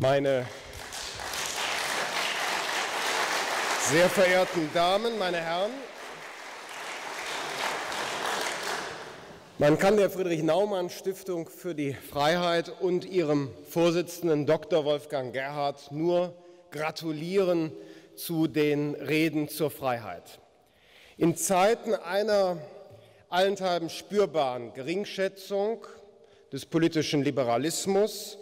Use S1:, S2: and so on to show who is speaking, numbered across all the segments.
S1: Meine sehr verehrten Damen, meine Herren, man kann der Friedrich-Naumann-Stiftung für die Freiheit und ihrem Vorsitzenden Dr. Wolfgang Gerhard nur gratulieren zu den Reden zur Freiheit. In Zeiten einer allenthalben spürbaren Geringschätzung des politischen Liberalismus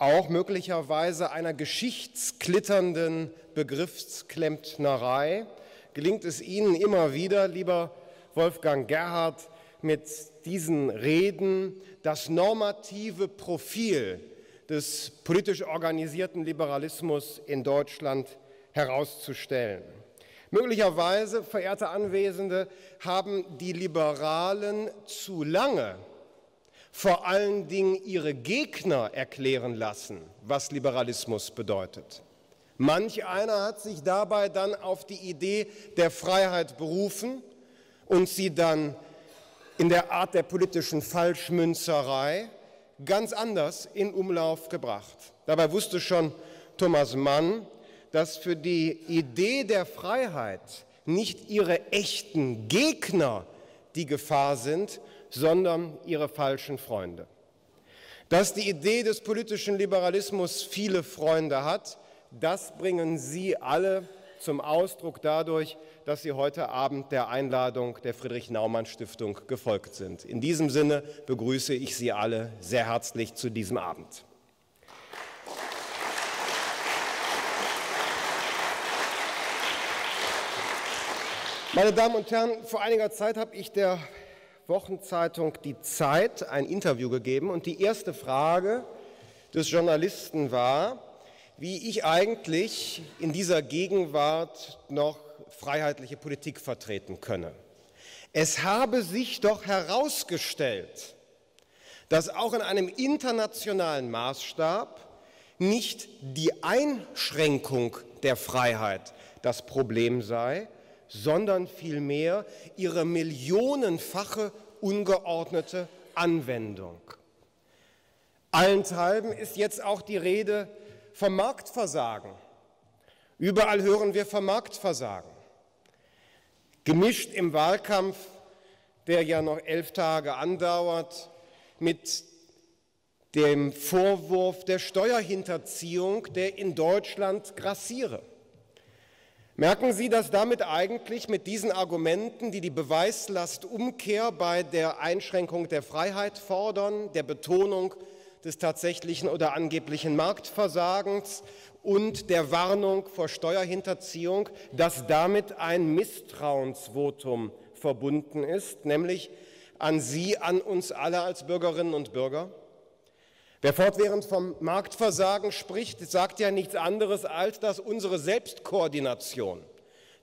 S1: auch möglicherweise einer geschichtsklitternden Begriffsklempnerei gelingt es Ihnen immer wieder, lieber Wolfgang Gerhard, mit diesen Reden das normative Profil des politisch organisierten Liberalismus in Deutschland herauszustellen. Möglicherweise, verehrte Anwesende, haben die Liberalen zu lange vor allen Dingen ihre Gegner erklären lassen, was Liberalismus bedeutet. Manch einer hat sich dabei dann auf die Idee der Freiheit berufen und sie dann in der Art der politischen Falschmünzerei ganz anders in Umlauf gebracht. Dabei wusste schon Thomas Mann, dass für die Idee der Freiheit nicht ihre echten Gegner die Gefahr sind, sondern ihre falschen Freunde. Dass die Idee des politischen Liberalismus viele Freunde hat, das bringen Sie alle zum Ausdruck dadurch, dass Sie heute Abend der Einladung der Friedrich-Naumann-Stiftung gefolgt sind. In diesem Sinne begrüße ich Sie alle sehr herzlich zu diesem Abend. Meine Damen und Herren, vor einiger Zeit habe ich der Wochenzeitung Die Zeit ein Interview gegeben und die erste Frage des Journalisten war, wie ich eigentlich in dieser Gegenwart noch freiheitliche Politik vertreten könne. Es habe sich doch herausgestellt, dass auch in einem internationalen Maßstab nicht die Einschränkung der Freiheit das Problem sei, sondern vielmehr ihre millionenfache ungeordnete Anwendung. Allenthalben ist jetzt auch die Rede vom Marktversagen. Überall hören wir vom Marktversagen. Gemischt im Wahlkampf, der ja noch elf Tage andauert, mit dem Vorwurf der Steuerhinterziehung, der in Deutschland grassiere. Merken Sie, dass damit eigentlich mit diesen Argumenten, die die Beweislastumkehr bei der Einschränkung der Freiheit fordern, der Betonung des tatsächlichen oder angeblichen Marktversagens und der Warnung vor Steuerhinterziehung, dass damit ein Misstrauensvotum verbunden ist, nämlich an Sie, an uns alle als Bürgerinnen und Bürger? Wer fortwährend vom Marktversagen spricht, sagt ja nichts anderes, als dass unsere Selbstkoordination,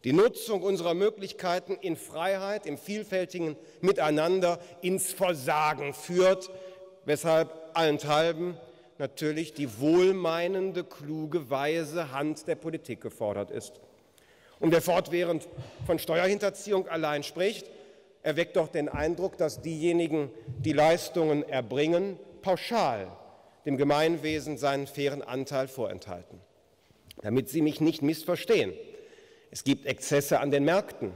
S1: die Nutzung unserer Möglichkeiten in Freiheit, im vielfältigen Miteinander ins Versagen führt, weshalb allenthalben natürlich die wohlmeinende, kluge, weise Hand der Politik gefordert ist. Und wer fortwährend von Steuerhinterziehung allein spricht, erweckt doch den Eindruck, dass diejenigen, die Leistungen erbringen, pauschal dem Gemeinwesen seinen fairen Anteil vorenthalten. Damit Sie mich nicht missverstehen. Es gibt Exzesse an den Märkten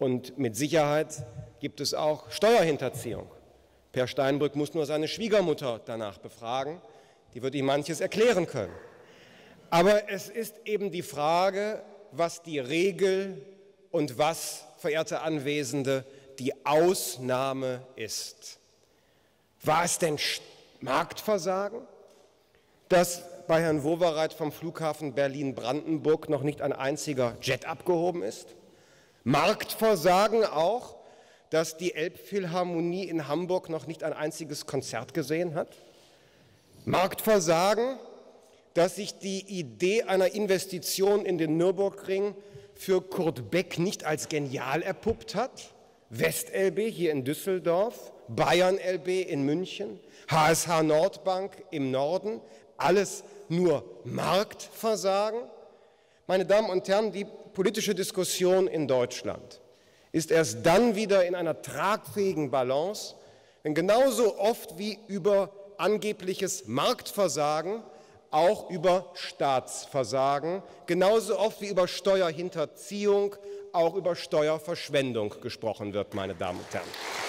S1: und mit Sicherheit gibt es auch Steuerhinterziehung. Per Steinbrück muss nur seine Schwiegermutter danach befragen, die wird ihm manches erklären können. Aber es ist eben die Frage, was die Regel und was, verehrte Anwesende, die Ausnahme ist. War es denn Marktversagen, dass bei Herrn Wowereit vom Flughafen Berlin-Brandenburg noch nicht ein einziger Jet abgehoben ist? Marktversagen auch, dass die Elbphilharmonie in Hamburg noch nicht ein einziges Konzert gesehen hat? Marktversagen, dass sich die Idee einer Investition in den Nürburgring für Kurt Beck nicht als genial erpuppt hat? WestLB hier in Düsseldorf, Bayern LB in München, HSH Nordbank im Norden, alles nur Marktversagen. Meine Damen und Herren, die politische Diskussion in Deutschland ist erst dann wieder in einer tragfähigen Balance, wenn genauso oft wie über angebliches Marktversagen auch über Staatsversagen, genauso oft wie über Steuerhinterziehung, auch über Steuerverschwendung gesprochen wird, meine Damen und Herren.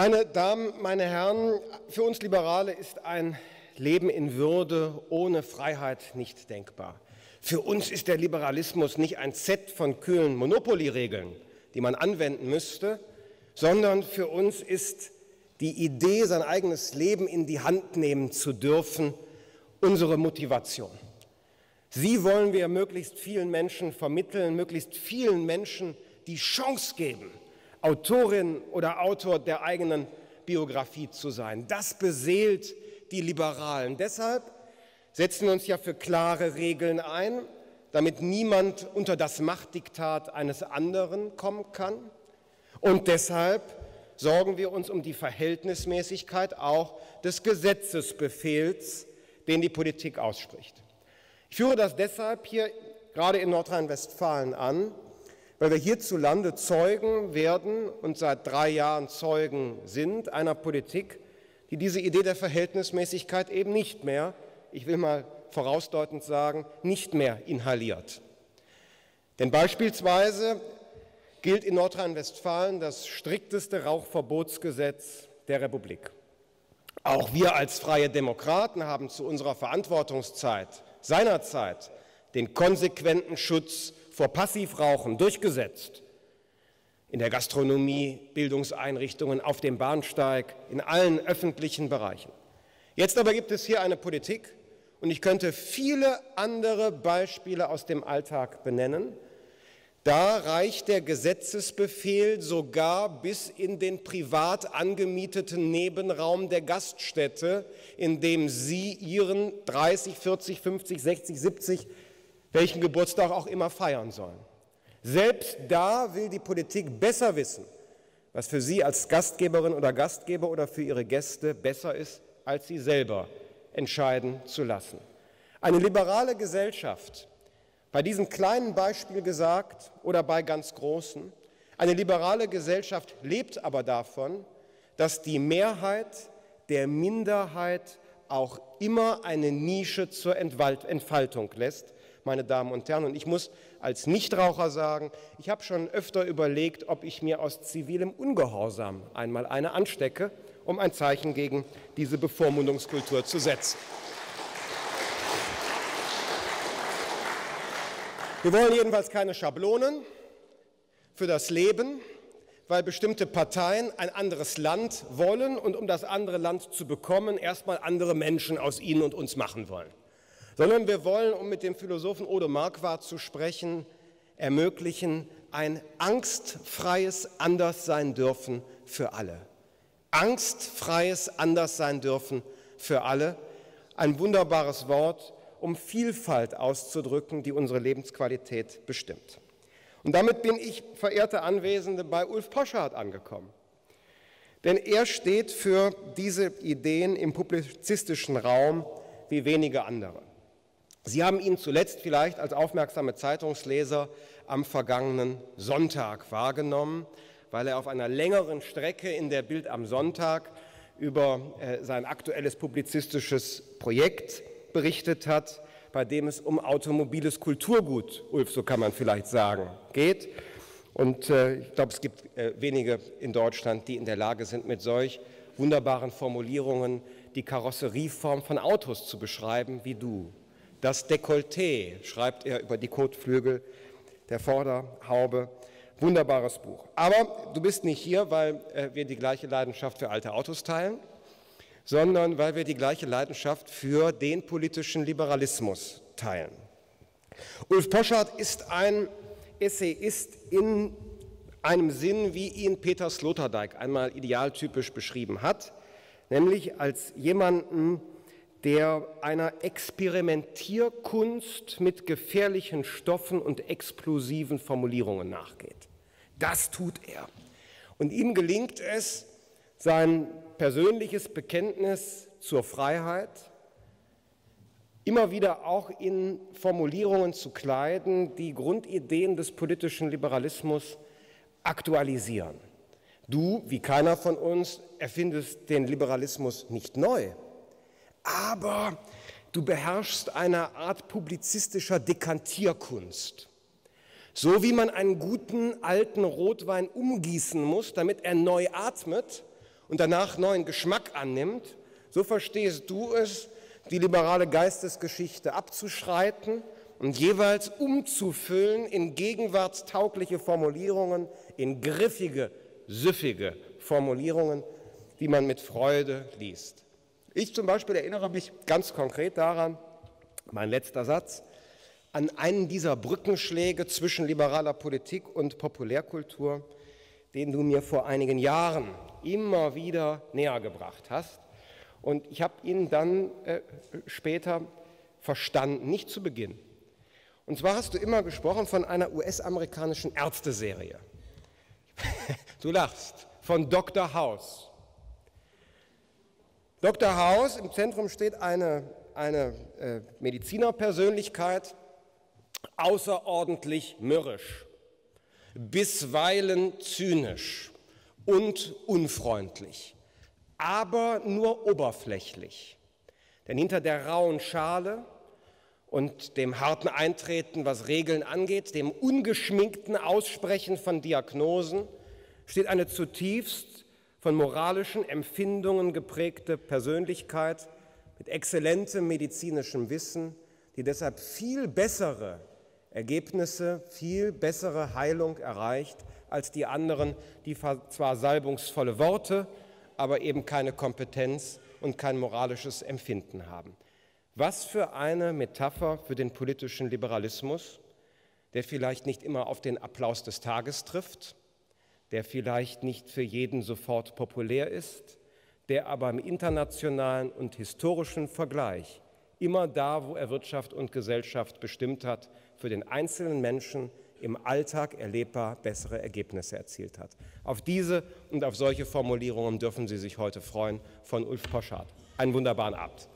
S1: Meine Damen, meine Herren, für uns Liberale ist ein Leben in Würde ohne Freiheit nicht denkbar. Für uns ist der Liberalismus nicht ein Set von kühlen Monopoly-Regeln, die man anwenden müsste, sondern für uns ist die Idee, sein eigenes Leben in die Hand nehmen zu dürfen, unsere Motivation. Sie wollen wir möglichst vielen Menschen vermitteln, möglichst vielen Menschen die Chance geben, Autorin oder Autor der eigenen Biografie zu sein. Das beseelt die Liberalen. Deshalb setzen wir uns ja für klare Regeln ein, damit niemand unter das Machtdiktat eines anderen kommen kann. Und deshalb sorgen wir uns um die Verhältnismäßigkeit auch des Gesetzesbefehls, den die Politik ausspricht. Ich führe das deshalb hier gerade in Nordrhein-Westfalen an, weil wir hierzulande Zeugen werden und seit drei Jahren Zeugen sind einer Politik, die diese Idee der Verhältnismäßigkeit eben nicht mehr, ich will mal vorausdeutend sagen, nicht mehr inhaliert. Denn beispielsweise gilt in Nordrhein-Westfalen das strikteste Rauchverbotsgesetz der Republik. Auch wir als freie Demokraten haben zu unserer Verantwortungszeit seinerzeit den konsequenten Schutz vor Passivrauchen durchgesetzt. In der Gastronomie, Bildungseinrichtungen, auf dem Bahnsteig, in allen öffentlichen Bereichen. Jetzt aber gibt es hier eine Politik, und ich könnte viele andere Beispiele aus dem Alltag benennen, da reicht der Gesetzesbefehl sogar bis in den privat angemieteten Nebenraum der Gaststätte, in dem Sie Ihren 30, 40, 50, 60, 70, welchen Geburtstag auch immer feiern sollen. Selbst da will die Politik besser wissen, was für Sie als Gastgeberin oder Gastgeber oder für Ihre Gäste besser ist, als Sie selber entscheiden zu lassen. Eine liberale Gesellschaft bei diesem kleinen Beispiel gesagt oder bei ganz großen. Eine liberale Gesellschaft lebt aber davon, dass die Mehrheit der Minderheit auch immer eine Nische zur Entfaltung lässt, meine Damen und Herren. Und ich muss als Nichtraucher sagen, ich habe schon öfter überlegt, ob ich mir aus zivilem Ungehorsam einmal eine anstecke, um ein Zeichen gegen diese Bevormundungskultur zu setzen. Wir wollen jedenfalls keine Schablonen für das Leben, weil bestimmte Parteien ein anderes Land wollen und um das andere Land zu bekommen, erstmal andere Menschen aus ihnen und uns machen wollen. Sondern wir wollen, um mit dem Philosophen Odo Marquardt zu sprechen, ermöglichen ein angstfreies Anderssein dürfen für alle. Angstfreies Anderssein dürfen für alle. Ein wunderbares Wort, um Vielfalt auszudrücken, die unsere Lebensqualität bestimmt. Und damit bin ich, verehrte Anwesende, bei Ulf Poschardt angekommen. Denn er steht für diese Ideen im publizistischen Raum wie wenige andere. Sie haben ihn zuletzt vielleicht als aufmerksame Zeitungsleser am vergangenen Sonntag wahrgenommen, weil er auf einer längeren Strecke in der Bild am Sonntag über äh, sein aktuelles publizistisches Projekt berichtet hat, bei dem es um automobiles Kulturgut, Ulf, so kann man vielleicht sagen, geht. Und äh, ich glaube, es gibt äh, wenige in Deutschland, die in der Lage sind, mit solch wunderbaren Formulierungen die Karosserieform von Autos zu beschreiben wie du. Das Dekolleté, schreibt er über die Kotflügel der Vorderhaube. Wunderbares Buch. Aber du bist nicht hier, weil äh, wir die gleiche Leidenschaft für alte Autos teilen sondern weil wir die gleiche Leidenschaft für den politischen Liberalismus teilen. Ulf Poschardt ist ein Essayist in einem Sinn, wie ihn Peter Sloterdijk einmal idealtypisch beschrieben hat, nämlich als jemanden, der einer Experimentierkunst mit gefährlichen Stoffen und explosiven Formulierungen nachgeht. Das tut er. Und ihm gelingt es, sein persönliches Bekenntnis zur Freiheit immer wieder auch in Formulierungen zu kleiden, die Grundideen des politischen Liberalismus aktualisieren. Du, wie keiner von uns, erfindest den Liberalismus nicht neu, aber du beherrschst eine Art publizistischer Dekantierkunst. So wie man einen guten alten Rotwein umgießen muss, damit er neu atmet und danach neuen Geschmack annimmt, so verstehst du es, die liberale Geistesgeschichte abzuschreiten und jeweils umzufüllen in gegenwartstaugliche Formulierungen, in griffige, süffige Formulierungen, die man mit Freude liest. Ich zum Beispiel erinnere mich ganz konkret daran, mein letzter Satz, an einen dieser Brückenschläge zwischen liberaler Politik und Populärkultur, den du mir vor einigen Jahren immer wieder näher gebracht hast. Und ich habe ihn dann äh, später verstanden, nicht zu Beginn. Und zwar hast du immer gesprochen von einer US-amerikanischen Ärzteserie. du lachst, von Dr. House. Dr. House, im Zentrum steht eine, eine äh, Medizinerpersönlichkeit, außerordentlich mürrisch, bisweilen zynisch und unfreundlich aber nur oberflächlich. Denn hinter der rauen Schale und dem harten Eintreten, was Regeln angeht, dem ungeschminkten Aussprechen von Diagnosen, steht eine zutiefst von moralischen Empfindungen geprägte Persönlichkeit mit exzellentem medizinischem Wissen, die deshalb viel bessere Ergebnisse, viel bessere Heilung erreicht als die anderen, die zwar salbungsvolle Worte, aber eben keine Kompetenz und kein moralisches Empfinden haben. Was für eine Metapher für den politischen Liberalismus, der vielleicht nicht immer auf den Applaus des Tages trifft, der vielleicht nicht für jeden sofort populär ist, der aber im internationalen und historischen Vergleich immer da, wo er Wirtschaft und Gesellschaft bestimmt hat, für den einzelnen Menschen im Alltag erlebbar bessere Ergebnisse erzielt hat. Auf diese und auf solche Formulierungen dürfen Sie sich heute freuen von Ulf Poschardt. Einen wunderbaren Abend.